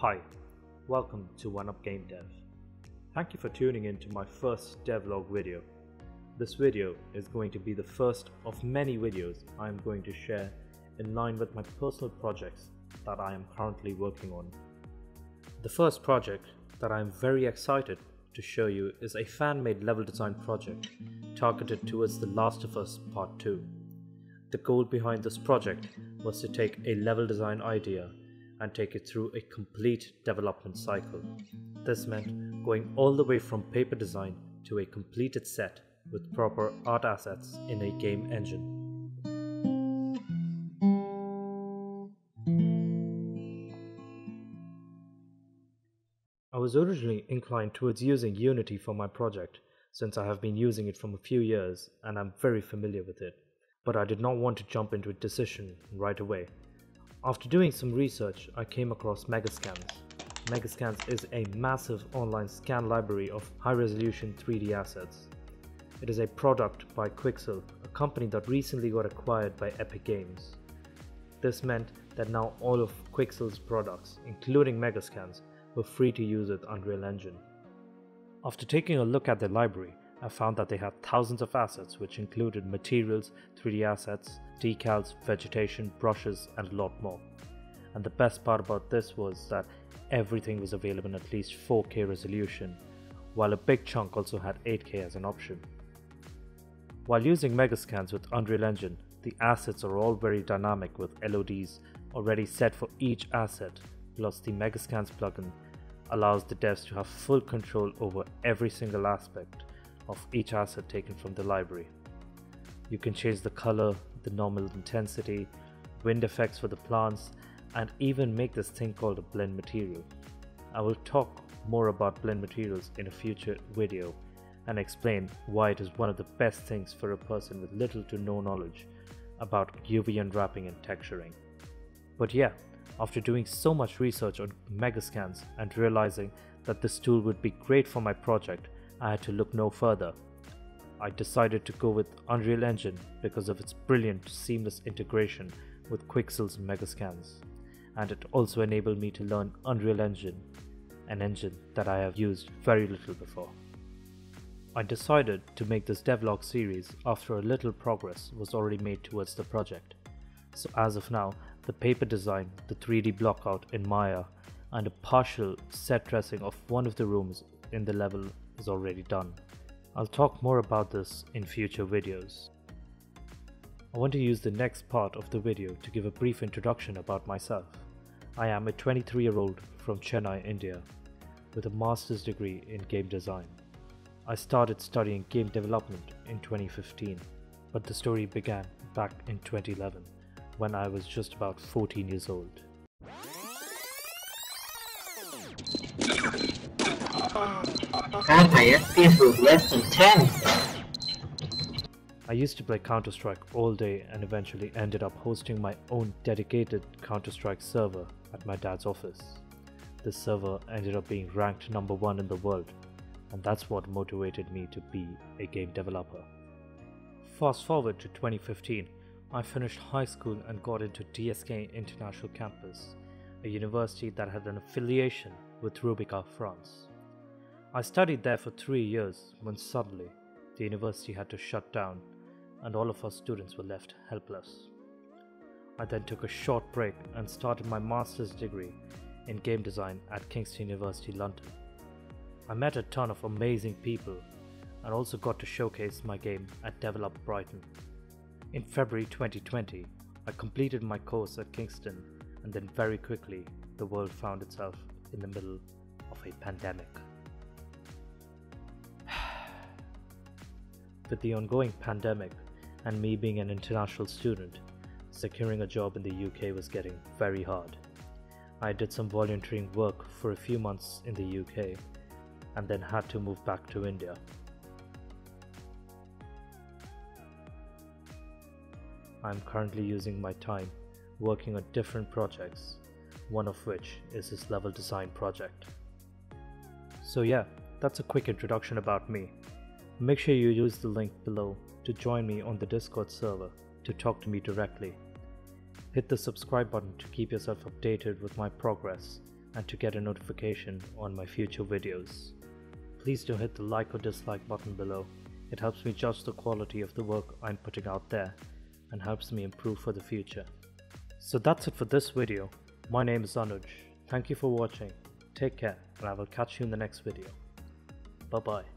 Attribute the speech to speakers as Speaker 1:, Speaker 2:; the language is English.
Speaker 1: Hi, welcome to One Up Game Dev. Thank you for tuning in to my first devlog video. This video is going to be the first of many videos I am going to share in line with my personal projects that I am currently working on. The first project that I am very excited to show you is a fan-made level design project targeted towards The Last of Us Part 2. The goal behind this project was to take a level design idea and take it through a complete development cycle. This meant going all the way from paper design to a completed set with proper art assets in a game engine. I was originally inclined towards using Unity for my project since I have been using it for a few years and I'm very familiar with it, but I did not want to jump into a decision right away. After doing some research, I came across Megascans. Megascans is a massive online scan library of high resolution 3D assets. It is a product by Quixel, a company that recently got acquired by Epic Games. This meant that now all of Quixel's products, including Megascans, were free to use with Unreal Engine. After taking a look at their library, I found that they had thousands of assets which included materials, 3D assets, decals, vegetation, brushes, and a lot more. And the best part about this was that everything was available in at least 4K resolution, while a big chunk also had 8K as an option. While using Megascans with Unreal Engine, the assets are all very dynamic with LODs already set for each asset, plus the Megascans plugin allows the devs to have full control over every single aspect of each asset taken from the library. You can change the color, the normal intensity, wind effects for the plants, and even make this thing called a blend material. I will talk more about blend materials in a future video and explain why it is one of the best things for a person with little to no knowledge about UV unwrapping and texturing. But yeah, after doing so much research on Megascans and realizing that this tool would be great for my project, I had to look no further. I decided to go with Unreal Engine because of its brilliant seamless integration with Quixel's Megascans, and it also enabled me to learn Unreal Engine, an engine that I have used very little before. I decided to make this devlog series after a little progress was already made towards the project. So as of now, the paper design, the 3D blockout in Maya, and a partial set dressing of one of the rooms in the level is already done. I'll talk more about this in future videos. I want to use the next part of the video to give a brief introduction about myself. I am a 23 year old from Chennai, India, with a master's degree in game design. I started studying game development in 2015, but the story began back in 2011 when I was just about 14 years old. Ah.
Speaker 2: Anti-FPS less than 10.
Speaker 1: I used to play Counter Strike all day and eventually ended up hosting my own dedicated Counter Strike server at my dad's office. This server ended up being ranked number one in the world, and that's what motivated me to be a game developer. Fast forward to 2015, I finished high school and got into DSK International Campus, a university that had an affiliation with Rubika, France. I studied there for three years when suddenly the university had to shut down and all of our students were left helpless. I then took a short break and started my master's degree in game design at Kingston University London. I met a ton of amazing people and also got to showcase my game at Develop Brighton. In February 2020, I completed my course at Kingston and then very quickly the world found itself in the middle of a pandemic. With the ongoing pandemic and me being an international student, securing a job in the UK was getting very hard. I did some volunteering work for a few months in the UK and then had to move back to India. I'm currently using my time working on different projects, one of which is this level design project. So, yeah, that's a quick introduction about me. Make sure you use the link below to join me on the Discord server to talk to me directly. Hit the subscribe button to keep yourself updated with my progress and to get a notification on my future videos. Please do hit the like or dislike button below. It helps me judge the quality of the work I'm putting out there and helps me improve for the future. So that's it for this video. My name is Anuj. Thank you for watching. Take care and I will catch you in the next video. Bye bye.